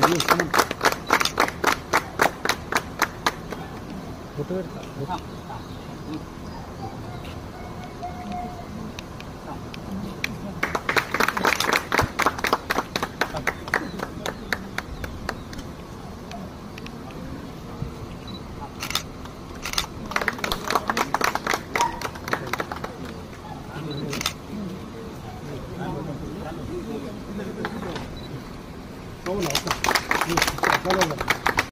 不对，不对。好不孬嗯这个漂个